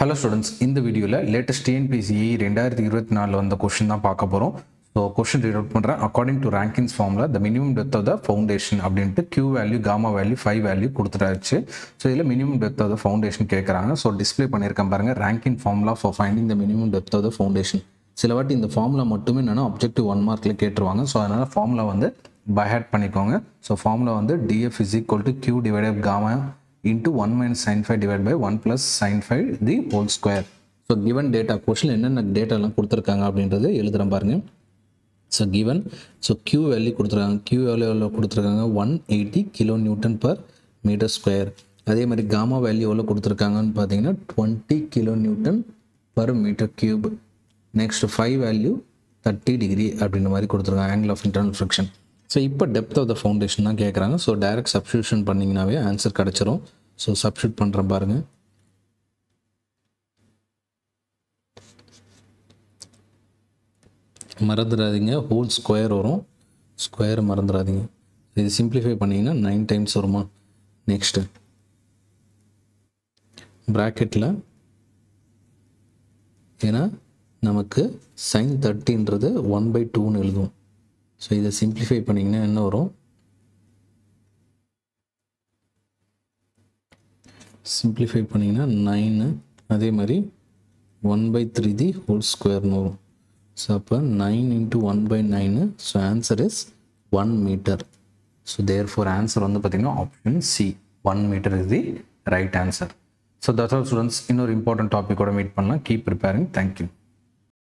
Hello students இந்த வீடியோவில் latest TNPCE ரெண்டாயிரத்தி இருபத்தி நாலில் வந்த கொஷின் தான் பார்க்க போகிறோம் ஸோ கொஷின் ரீட் அவுட் பண்ணுறேன் அக்கார்டிங் டு ரேங்கிங்ஸ் ஃபார்மில் the minimum depth of the foundation அப்படின்ட்டு Q value gamma value phi value கொடுத்துட்டாச்சு. So இதில் minimum depth of the foundation கேட்குறாங்க ஸோ டிஸ்ப்ளே பண்ணியிருக்கேன் பாருங்கள் Rankine formula for finding the minimum depth of the foundation சில வாட்டி இந்த formula மட்டுமே என்னென்னா அப்ஜெக்டிவ் ஒன் மார்க்கில் கேட்டுருவாங்க. ஸோ அதனால் ஃபார்முலா வந்து பைஹேட் பண்ணிக்கோங்க. ஸோ ஃபார்முலா வந்து DF is equal to Q divide gamma into one minus sine phi divide by one plus sine phi the whole square so given data question என்னென்ன டேட்டாலாம் கொடுத்துருக்காங்க அப்படின்றது எழுதுகிறேன் பாருங்க. So given so Q value கொடுத்துருக்காங்க. Q value எவ்வளோ கொடுத்துருக்காங்க? One eighty kilo newton per metre square அதே மாதிரி காமா வேல்யூ எவ்வளோ கொடுத்துருக்காங்கன்னு பார்த்தீங்கன்னா twenty kilo newton per metre cube next phi value thirty degree அப்படின்ற மாதிரி கொடுத்துருக்காங்க. Angle of internal friction so இப்போ டெப்த் ஆஃப் த ஃபவுண்டேஷன் தான் கேட்குறாங்க ஸோ டைரக்ட் சப்ஸ்டியூஷன் பண்ணிங்கனாவே ஆன்சர் கிடச்சிரும். ஸோ சப்ஸ்டியூட் பண்ணுறேன் பாருங்கள் மறந்துடாதீங்க. ஹோல் ஸ்கொயர் வரும். ஸ்கொயர் மறந்துடாதீங்க. இது சிம்பிளிஃபை பண்ணிங்கன்னா நைன் டைம்ஸ் வருமா? நெக்ஸ்ட்டு ப்ராக்கெட்டில் ஏன்னா நமக்கு சைன் தேர்ட்டின்றது ஒன் பை டூன்னு எழுதும் ஸோ இதை சிம்பிளிஃபை பண்ணிங்கன்னா என்ன வரும்? சிம்பிளிஃபை பண்ணிங்கன்னா நைனு அதே மாதிரி one by three the whole ஸ்கொயர்னு வரும். ஸோ அப்போ nine into one by nine so answer is one metre so therefore answer வந்து பார்த்திங்கன்னா option C one metre is the right answer so that's all students இன்னொரு important டாப்பிக்கோட meet பண்ணலாம். Keep preparing thank you